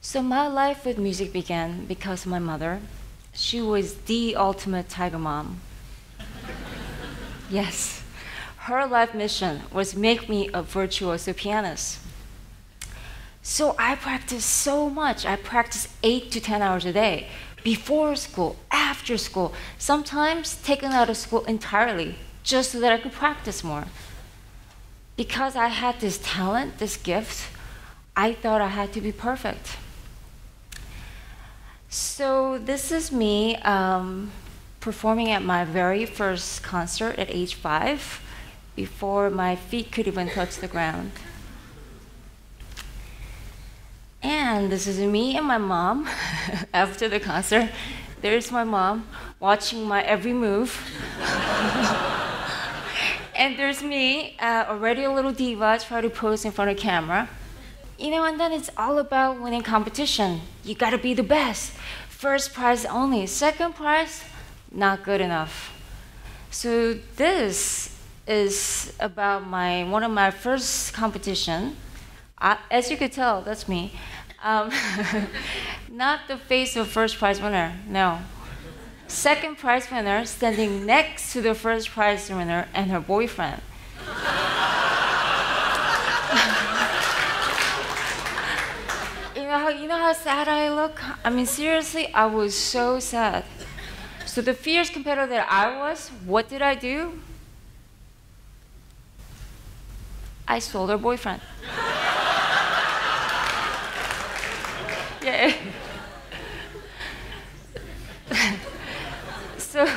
So my life with music began because my mother. She was the ultimate tiger mom. yes, her life mission was make me a virtuoso pianist. So I practiced so much. I practiced eight to 10 hours a day, before school, after school, sometimes taken out of school entirely, just so that I could practice more. Because I had this talent, this gift, I thought I had to be perfect. So this is me um, performing at my very first concert at age five, before my feet could even touch the ground. And this is me and my mom after the concert. There's my mom watching my every move. and there's me, uh, already a little diva, trying to pose in front of camera. You know, and then it's all about winning competition. You gotta be the best. First prize only, second prize, not good enough. So this is about my one of my first competition as you could tell, that's me. Um, not the face of first prize winner, no. Second prize winner standing next to the first prize winner and her boyfriend. Know how you know how sad I look? I mean seriously, I was so sad. So the fierce competitor that I was, what did I do? I stole her boyfriend. yeah. so,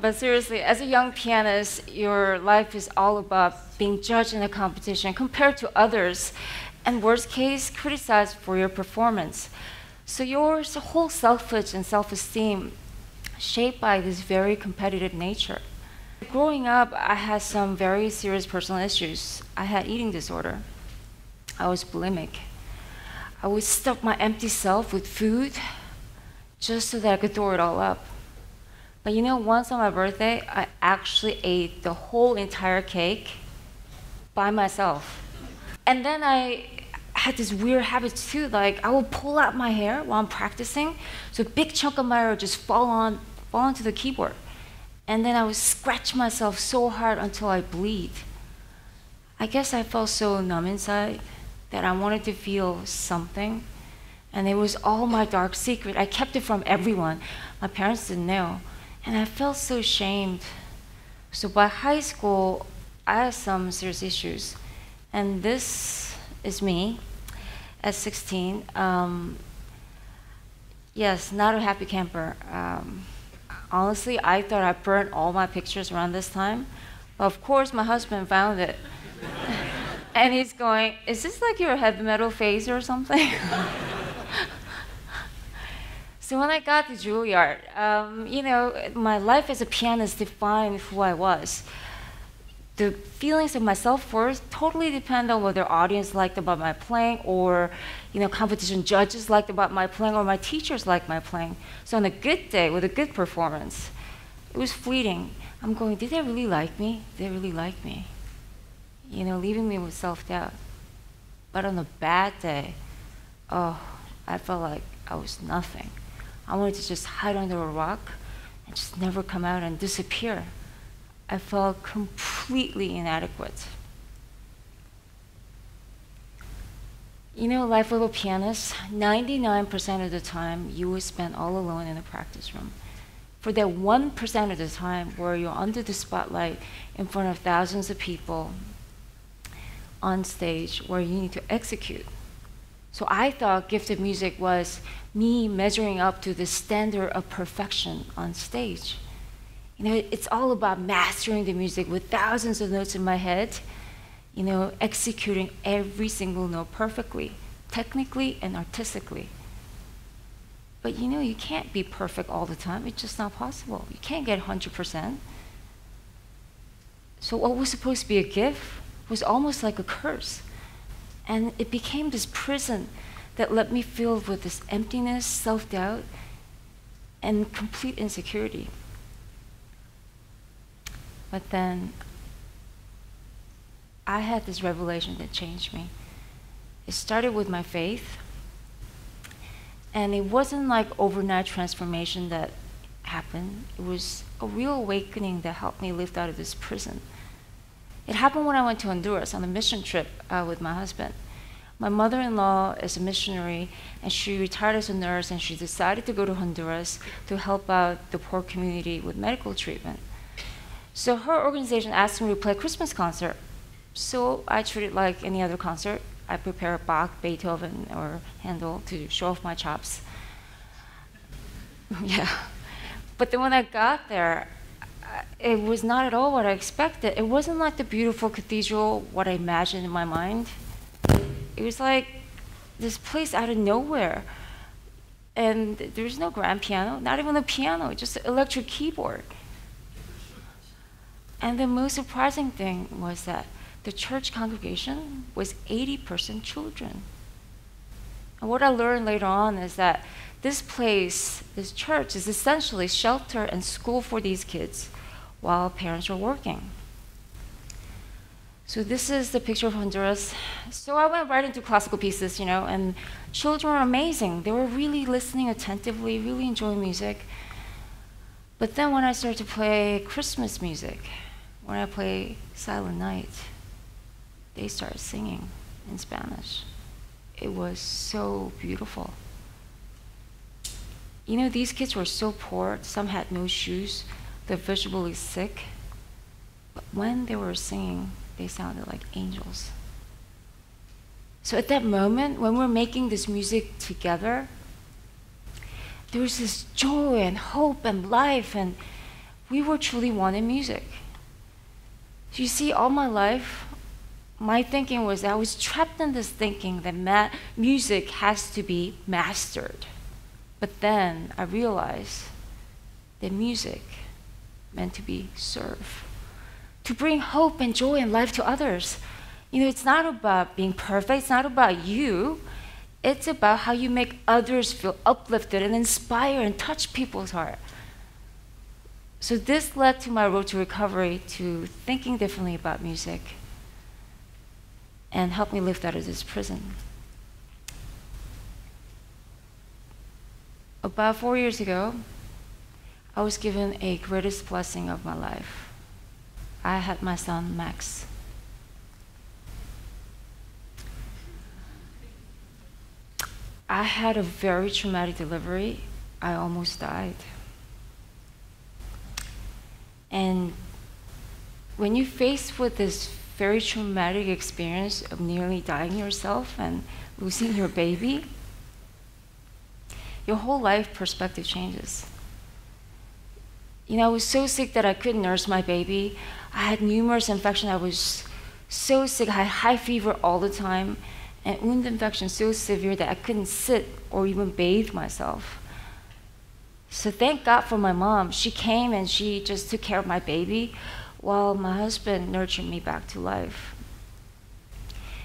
but seriously, as a young pianist, your life is all about being judged in a competition compared to others, and worst case, criticized for your performance. So your whole self-image and self-esteem shaped by this very competitive nature. Growing up, I had some very serious personal issues. I had eating disorder. I was bulimic. I would stuff my empty self with food just so that I could throw it all up. But you know, once on my birthday, I actually ate the whole entire cake by myself. And then I had this weird habit too, like I would pull out my hair while I'm practicing, so a big chunk of my hair would just fall on fall onto the keyboard. And then I would scratch myself so hard until I bleed. I guess I felt so numb inside that I wanted to feel something. And it was all my dark secret. I kept it from everyone. My parents didn't know. And I felt so ashamed. So by high school, I had some serious issues. And this is me at 16. Um, yes, not a happy camper. Um, honestly, I thought I burned all my pictures around this time. Of course, my husband found it. and he's going, Is this like your heavy metal phase or something? so when I got to Juilliard, um, you know, my life as a pianist defined who I was. The feelings of my self-worth totally depend on whether audience liked about my playing or, you know, competition judges liked about my playing or my teachers liked my playing. So on a good day with a good performance, it was fleeting. I'm going, did they really like me? Did they really like me? you know, leaving me with self doubt. But on a bad day, oh, I felt like I was nothing. I wanted to just hide under a rock and just never come out and disappear. I felt completely inadequate. You know, life of a pianist, 99% of the time you will spend all alone in a practice room. For that 1% of the time where you're under the spotlight in front of thousands of people, on stage where you need to execute. So I thought gifted music was me measuring up to the standard of perfection on stage. You know, it's all about mastering the music with thousands of notes in my head, you know, executing every single note perfectly, technically and artistically. But you know, you can't be perfect all the time. It's just not possible. You can't get 100%. So, what was supposed to be a gift was almost like a curse. And it became this prison that let me feel with this emptiness, self doubt, and complete insecurity. But then I had this revelation that changed me. It started with my faith. And it wasn't like overnight transformation that happened. It was a real awakening that helped me lift out of this prison. It happened when I went to Honduras on a mission trip uh, with my husband. My mother in law is a missionary, and she retired as a nurse, and she decided to go to Honduras to help out the poor community with medical treatment. So her organization asked me to play a Christmas concert. So I treat it like any other concert. I prepare Bach, Beethoven, or Handel to show off my chops. yeah. But then when I got there, it was not at all what I expected. It wasn't like the beautiful cathedral, what I imagined in my mind. It was like this place out of nowhere. And there was no grand piano, not even a piano, just an electric keyboard. And the most surprising thing was that the church congregation was 80% children. And what I learned later on is that this place, this church, is essentially shelter and school for these kids while parents are working. So this is the picture of Honduras. So I went right into classical pieces, you know, and children were amazing. They were really listening attentively, really enjoying music. But then when I started to play Christmas music, when I play Silent Night, they started singing in Spanish. It was so beautiful. You know, these kids were so poor, some had no shoes, they're visually sick. But when they were singing, they sounded like angels. So at that moment, when we're making this music together, there was this joy and hope and life, and we were truly one in music. You see, all my life, my thinking was I was trapped in this thinking that music has to be mastered. But then I realized that music meant to be served, to bring hope and joy and life to others. You know, it's not about being perfect, it's not about you. It's about how you make others feel uplifted and inspire and touch people's heart. So this led to my road to recovery, to thinking differently about music, and helped me lift out of this prison. About four years ago, I was given a greatest blessing of my life. I had my son Max. I had a very traumatic delivery. I almost died. And when you're faced with this very traumatic experience of nearly dying yourself and losing your baby, your whole life perspective changes. You know, I was so sick that I couldn't nurse my baby. I had numerous infections. I was so sick. I had high fever all the time and wound infection so severe that I couldn't sit or even bathe myself. So thank God for my mom. She came and she just took care of my baby while my husband nurtured me back to life.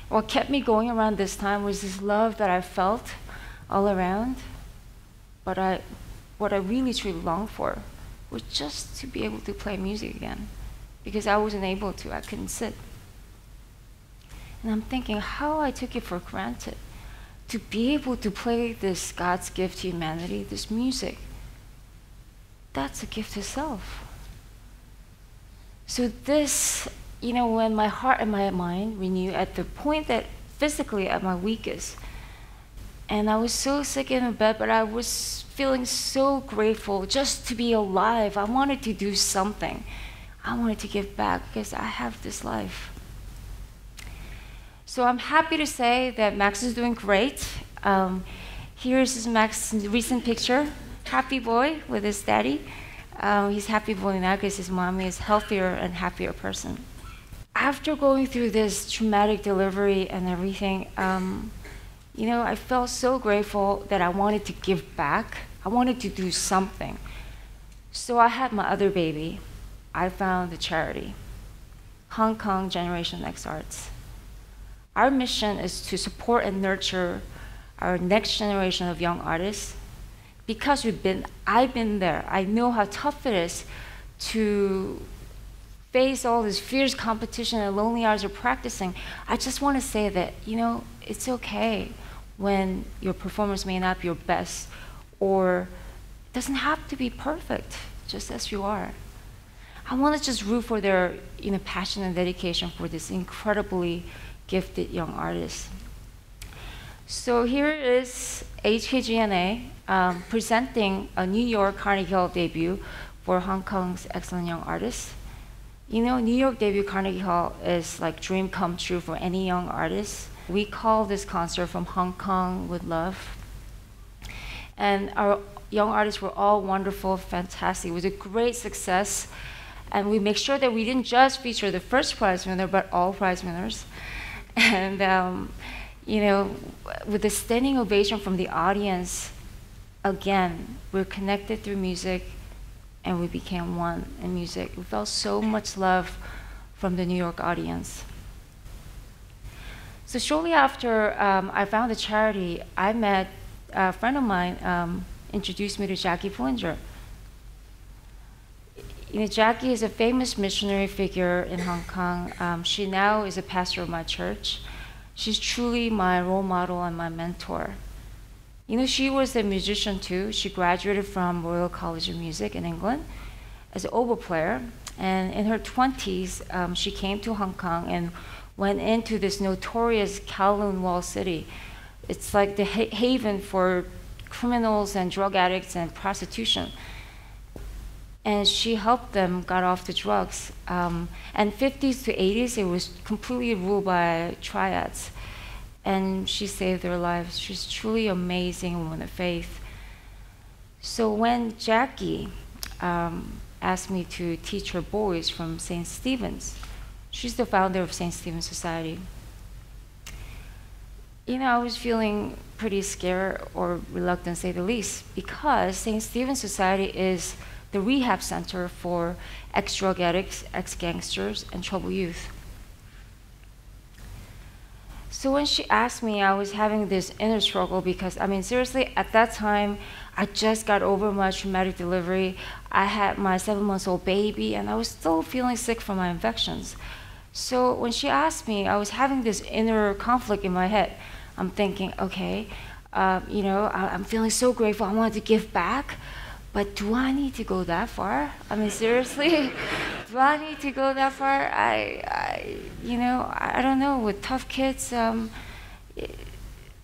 What kept me going around this time was this love that I felt all around. But I, what I really truly longed for was just to be able to play music again because I wasn't able to, I couldn't sit. And I'm thinking how I took it for granted to be able to play this God's gift to humanity, this music. That's a gift itself. So, this, you know, when my heart and my mind renew at the point that physically at my weakest, and I was so sick in bed, but I was feeling so grateful just to be alive. I wanted to do something. I wanted to give back because I have this life. So I'm happy to say that Max is doing great. Um, here's Max's recent picture, happy boy with his daddy. Um, he's happy boy now because his mommy is healthier and happier person. After going through this traumatic delivery and everything, um, you know, I felt so grateful that I wanted to give back. I wanted to do something. So I had my other baby. I found the charity, Hong Kong Generation Next Arts. Our mission is to support and nurture our next generation of young artists because we've been, I've been there. I know how tough it is to face all this fierce competition and lonely hours of practicing. I just want to say that, you know, it's okay when your performance may not be your best or doesn't have to be perfect, just as you are. I want to just root for their you know, passion and dedication for this incredibly gifted young artist. So here is HKGNA um, presenting a New York Carnegie Hall debut for Hong Kong's excellent young artists. You know, New York debut Carnegie Hall is like dream come true for any young artist. We call this concert from Hong Kong with love. And our young artists were all wonderful, fantastic. It was a great success. And we make sure that we didn't just feature the first prize winner, but all prize winners. And, um, you know, with the standing ovation from the audience, again, we're connected through music and we became one in music. We felt so much love from the New York audience. So shortly after um, I found the charity, I met a friend of mine um, introduced me to Jackie Pullinger. You know, Jackie is a famous missionary figure in Hong Kong. Um, she now is a pastor of my church. She's truly my role model and my mentor. You know, she was a musician too. She graduated from Royal College of Music in England as an oboe player. And in her 20s, um, she came to Hong Kong and went into this notorious Kowloon Wall City. It's like the ha- haven for criminals and drug addicts and prostitution. And she helped them got off the drugs. Um, and 50s to 80s, it was completely ruled by triads and she saved their lives. She's truly amazing woman of faith. So when Jackie um, asked me to teach her boys from St. Stephen's, she's the founder of St. Stephen's Society. You know, I was feeling pretty scared or reluctant, say the least, because St. Stephen's Society is the rehab center for ex drug addicts, ex gangsters, and troubled youth. So when she asked me, I was having this inner struggle because, I mean, seriously, at that time, I just got over my traumatic delivery. I had my seven months old baby, and I was still feeling sick from my infections. So when she asked me, I was having this inner conflict in my head. I'm thinking, okay, uh, you know, I, am feeling so grateful. I wanted to give back, but do I need to go that far? I mean, seriously, do I need to go that far? I, I you know, I, I don't know. With tough kids, um,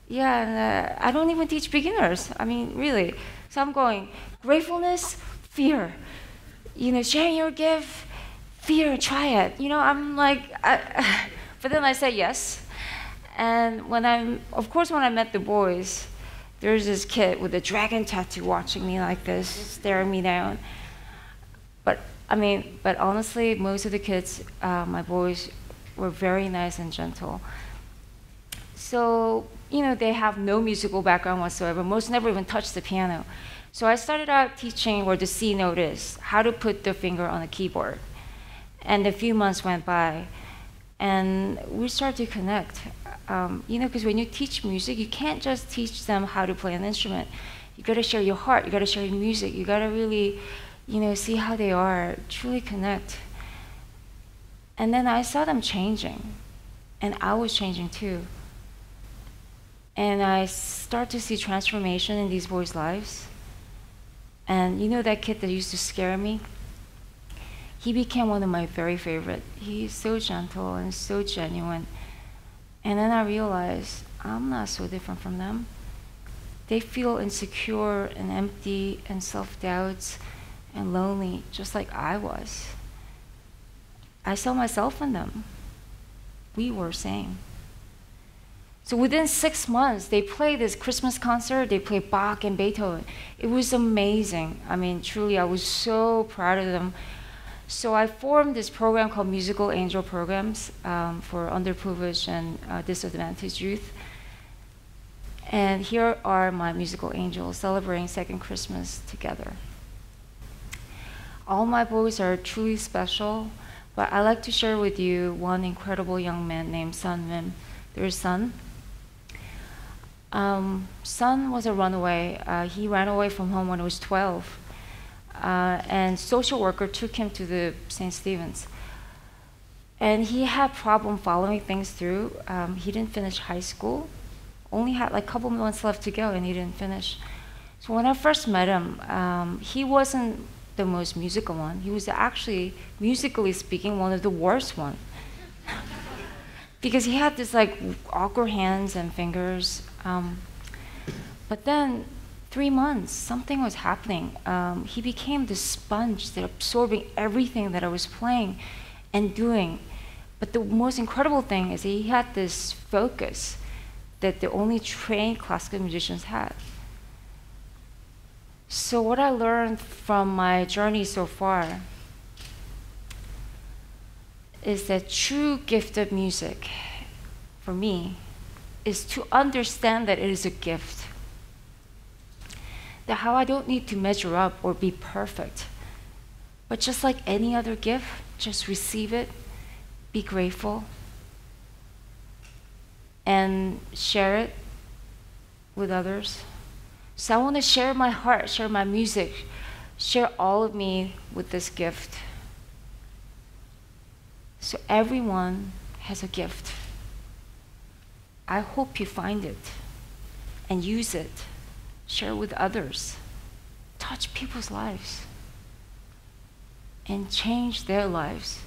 yeah, and, uh, I don't even teach beginners. I mean, really. So I'm going gratefulness, fear. You know, sharing your gift, fear. Try it. You know, I'm like, I, but then I say yes. And when I'm, of course, when I met the boys there's this kid with a dragon tattoo watching me like this, staring me down. But I mean, but honestly, most of the kids, uh, my boys, were very nice and gentle. So, you know, they have no musical background whatsoever. Most never even touched the piano. So I started out teaching where the C note is, how to put the finger on the keyboard. And a few months went by, and we started to connect um, you know, because when you teach music, you can't just teach them how to play an instrument. You got to share your heart. You got to share your music. You got to really, you know, see how they are, truly connect. And then I saw them changing, and I was changing too. And I start to see transformation in these boys' lives. And you know that kid that used to scare me? He became one of my very favorite. He's so gentle and so genuine and then I realized I'm not so different from them. They feel insecure and empty and self doubts and lonely, just like I was. I saw myself in them. We were same. So within six months, they played this Christmas concert. They played Bach and Beethoven. It was amazing. I mean, truly, I was so proud of them. So I formed this program called Musical Angel Programs um, for underprivileged and uh, disadvantaged youth. And here are my musical angels celebrating second Christmas together. All my boys are truly special, but I'd like to share with you one incredible young man named Sun Mim. There's Sun. Um, Sun was a runaway. Uh, he ran away from home when he was 12 uh, and social worker took him to the St. Stephen's. And he had problem following things through. Um, he didn't finish high school only had like a couple months left to go and he didn't finish. So when I first met him, um, he wasn't the most musical one. He was actually, musically speaking, one of the worst one. because he had this like awkward hands and fingers. Um, but then, three months, something was happening. Um, he became this sponge that absorbing everything that I was playing and doing. But the most incredible thing is he had this focus that the only trained classical musicians had. So, what I learned from my journey so far is that true gift of music for me is to understand that it is a gift. How I don't need to measure up or be perfect, but just like any other gift, just receive it, be grateful, and share it with others. So I want to share my heart, share my music, share all of me with this gift. So everyone has a gift. I hope you find it and use it. Share with others. Touch people's lives. And change their lives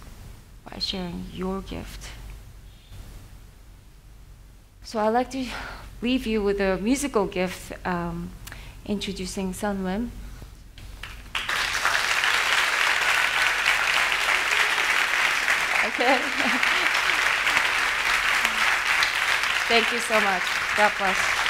by sharing your gift. So I'd like to leave you with a musical gift um, introducing Sun Wim. Okay. Thank you so much. God bless.